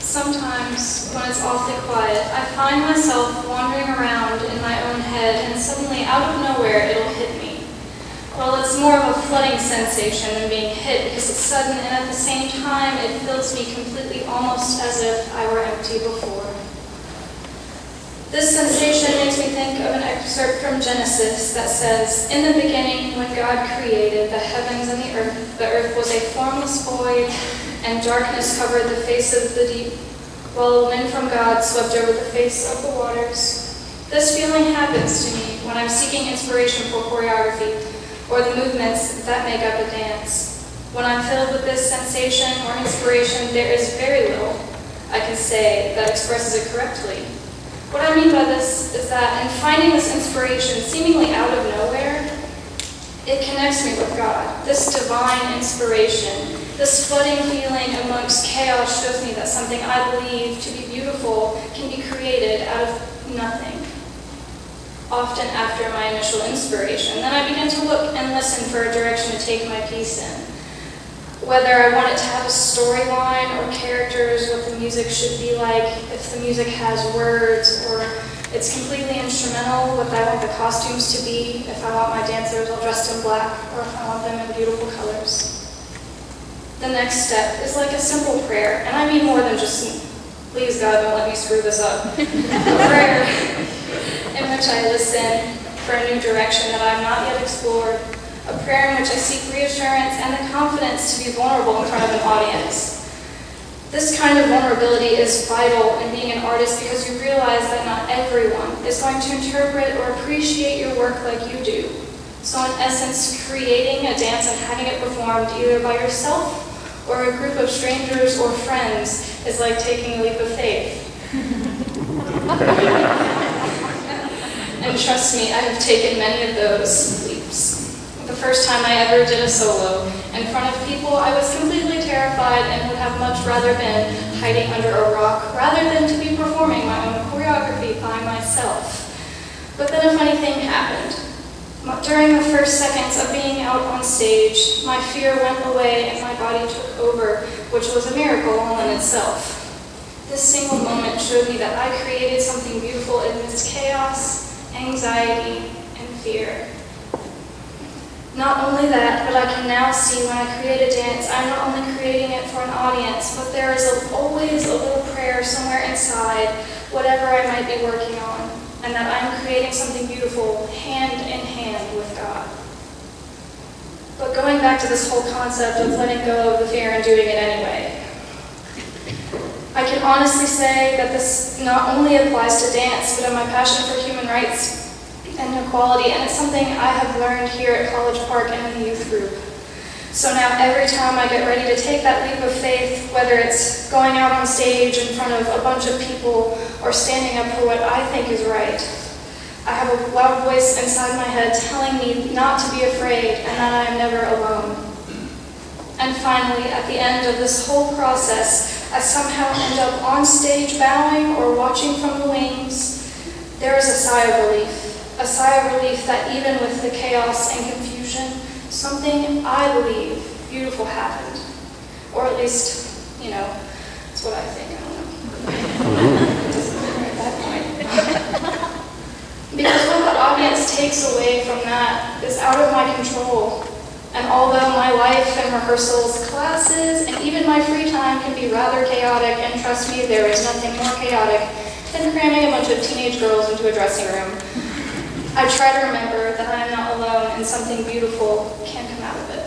Sometimes, when it's awfully quiet, I find myself wandering around in my own head and suddenly out of nowhere it'll hit me. Well, it's more of a flooding sensation than being hit because it's sudden and at the same time it fills me completely almost as if I were empty before. This sensation makes me think of an excerpt from Genesis that says, In the beginning, when God created the heavens and the earth, the earth was a formless void, and darkness covered the face of the deep, while a wind from God swept over the face of the waters. This feeling happens to me when I'm seeking inspiration for choreography or the movements that make up a dance. When I'm filled with this sensation or inspiration, there is very little I can say that expresses it correctly. What I mean by this is that in finding this inspiration seemingly out of nowhere, it connects me with God. This divine inspiration, this flooding feeling amongst chaos shows me that something I believe to be beautiful can be created out of nothing. Often after my initial inspiration, then I begin to look and listen for a direction to take my piece in whether I want it to have a storyline or characters, what the music should be like, if the music has words, or it's completely instrumental, what I want the costumes to be, if I want my dancers all dressed in black, or if I want them in beautiful colors. The next step is like a simple prayer, and I mean more than just, please God, don't let me screw this up. a prayer in which I listen for a new direction that I have not yet explored, a prayer in which I seek reassurance and the confidence to be vulnerable in front of an audience. This kind of vulnerability is vital in being an artist because you realize that not everyone is going to interpret or appreciate your work like you do. So in essence, creating a dance and having it performed either by yourself or a group of strangers or friends is like taking a leap of faith. and trust me, I have taken many of those the first time I ever did a solo. In front of people, I was completely terrified and would have much rather been hiding under a rock rather than to be performing my own choreography by myself. But then a funny thing happened. During the first seconds of being out on stage, my fear went away and my body took over, which was a miracle all in itself. This single moment showed me that I created something beautiful amidst chaos, anxiety, and fear. Not only that, but I can now see when I create a dance, I'm not only creating it for an audience, but there is always a little prayer somewhere inside, whatever I might be working on, and that I'm creating something beautiful hand in hand with God. But going back to this whole concept of letting go of the fear and doing it anyway, I can honestly say that this not only applies to dance, but in my passion for human rights and equality, and it's something I have learned here at College Park and in the youth group. So now every time I get ready to take that leap of faith, whether it's going out on stage in front of a bunch of people or standing up for what I think is right, I have a loud voice inside my head telling me not to be afraid and that I am never alone. And finally, at the end of this whole process, I somehow end up on stage bowing or watching from the wings, there is a sigh of relief a sigh of relief that even with the chaos and confusion, something I believe beautiful happened. Or at least, you know, that's what I think. I don't know. Mm-hmm. at that point. because what the audience takes away from that is out of my control. And although my life and rehearsals, classes, and even my free time can be rather chaotic, and trust me, there is nothing more chaotic than cramming a bunch of teenage girls into a dressing room, I try to remember that I am not alone and something beautiful can come out